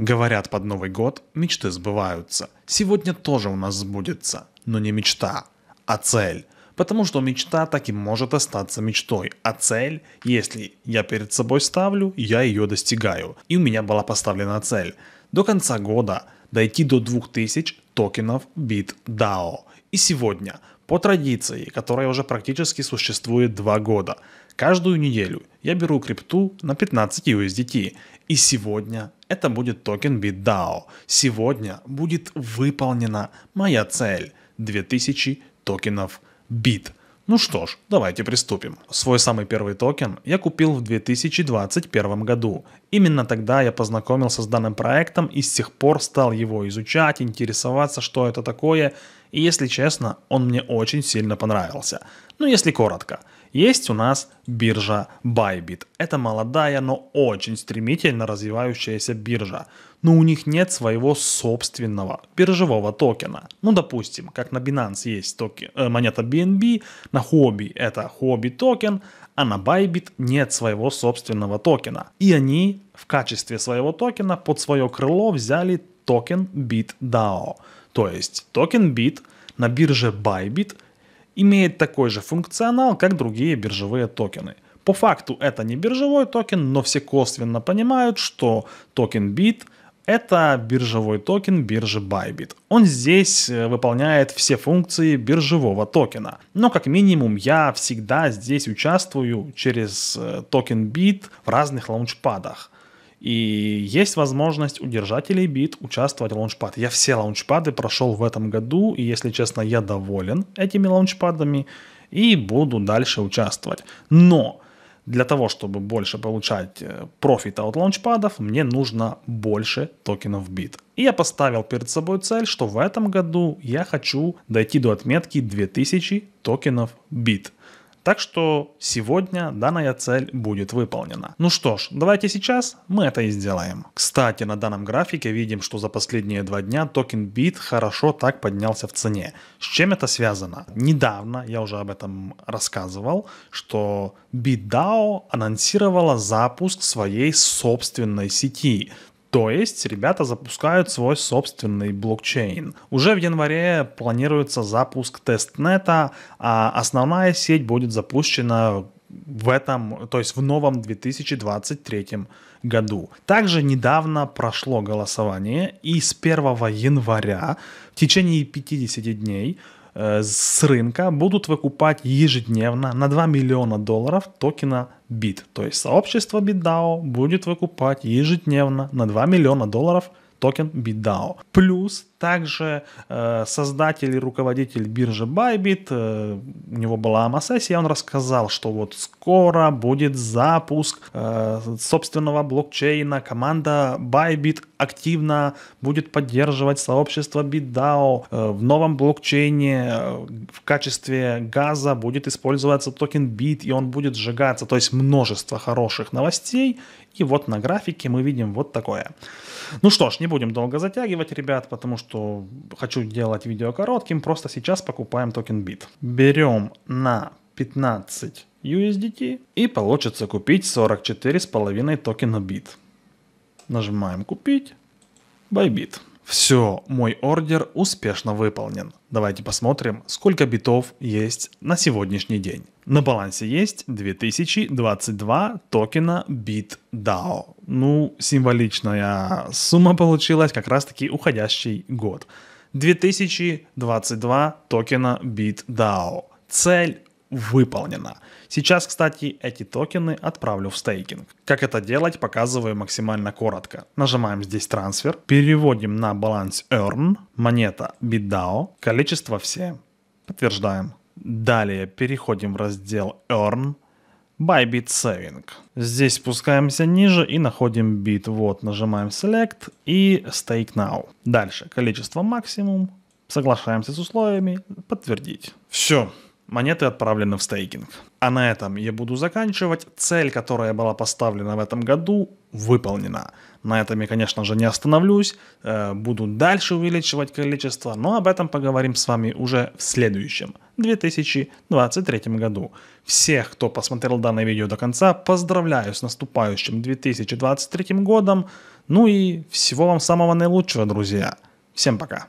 Говорят, под Новый год мечты сбываются. Сегодня тоже у нас сбудется, но не мечта, а цель. Потому что мечта так и может остаться мечтой, а цель, если я перед собой ставлю, я ее достигаю. И у меня была поставлена цель. До конца года дойти до 2000 токенов BitDAO. И сегодня, по традиции, которая уже практически существует 2 года, каждую неделю я беру крипту на 15 USDT. И сегодня это будет токен BitDAO. Сегодня будет выполнена моя цель 2000 токенов BIT. Ну что ж, давайте приступим. Свой самый первый токен я купил в 2021 году. Именно тогда я познакомился с данным проектом и с тех пор стал его изучать, интересоваться, что это такое. И если честно, он мне очень сильно понравился. Ну если коротко. Есть у нас биржа Bybit. Это молодая, но очень стремительно развивающаяся биржа. Но у них нет своего собственного биржевого токена. Ну, допустим, как на Binance есть токен, э, монета BNB, на Huobi это Huobi токен, а на Bybit нет своего собственного токена. И они в качестве своего токена под свое крыло взяли токен BitDAO. То есть токен Bit на бирже Bybit – имеет такой же функционал, как другие биржевые токены. По факту это не биржевой токен, но все косвенно понимают, что токен BIT это биржевой токен биржи Bybit. Он здесь э, выполняет все функции биржевого токена. Но как минимум я всегда здесь участвую через э, токен BIT в разных launchpad ах. И есть возможность у держателей бит участвовать в launchpad. Я все launchpad ы прошел в этом году, и если честно, я доволен этими launchpad ами и буду дальше участвовать. Но для того, чтобы больше получать э, профита от launchpad ов, мне нужно больше токенов бит. И я поставил перед собой цель, что в этом году я хочу дойти до отметки 2000 токенов бит. Так что сегодня данная цель будет выполнена. Ну что ж, давайте сейчас мы это и сделаем. Кстати, на данном графике видим, что за последние два дня токен BIT хорошо так поднялся в цене. С чем это связано? Недавно, я уже об этом рассказывал, что BitDAO анонсировала запуск своей собственной сети. То есть ребята запускают свой собственный блокчейн. Уже в январе планируется запуск тестнета, а основная сеть будет запущена в этом, то есть в новом 2023 году. Также недавно прошло голосование, и с 1 января в течение 50 дней с рынка будут выкупать ежедневно на 2 миллиона долларов токена BIT. То есть сообщество BitDAO будет выкупать ежедневно на 2 миллиона долларов токен BitDAO. Плюс также э, создатель и руководитель биржи Bybit, э, у него была AMA-сессия, он рассказал, что вот скоро будет запуск э, собственного блокчейна, команда Bybit активно будет поддерживать сообщество BitDAO. Э, в новом блокчейне э, в качестве газа будет использоваться токен BIT, и он будет сжигаться. То есть множество хороших новостей. И вот на графике мы видим вот такое. Ну что ж, не будем долго затягивать, ребят, потому что хочу делать видео коротким. Просто сейчас покупаем токен BIT. Берем на 15 USDT и получится купить 44,5 токена BIT. Нажимаем купить. Bybit. Все, мой ордер успешно выполнен. Давайте посмотрим, сколько битов есть на сегодняшний день. На балансе есть 2022 токена BitDAO. Ну, символичная сумма получилась как раз таки уходящий год. 2022 токена BitDAO. Цель выполнена. Сейчас, кстати, эти токены отправлю в стейкинг. Как это делать, показываю максимально коротко. Нажимаем здесь трансфер, переводим на баланс Earn, монета BitDAO, количество все, подтверждаем. Далее переходим в раздел Earn, Bybit Saving. Здесь спускаемся ниже и находим bit. Вот, нажимаем Select и Stake Now. Дальше количество максимум, соглашаемся с условиями, подтвердить. Все, монеты отправлены в стейкинг. А на этом я буду заканчивать. Цель, которая была поставлена в этом году, выполнена. На этом я, конечно же, не остановлюсь. Э, буду дальше увеличивать количество, но об этом поговорим с вами уже в следующем, 2023 году. Всех, кто посмотрел данное видео до конца, поздравляю с наступающим 2023 годом. Ну и всего вам самого наилучшего, друзья. Всем пока.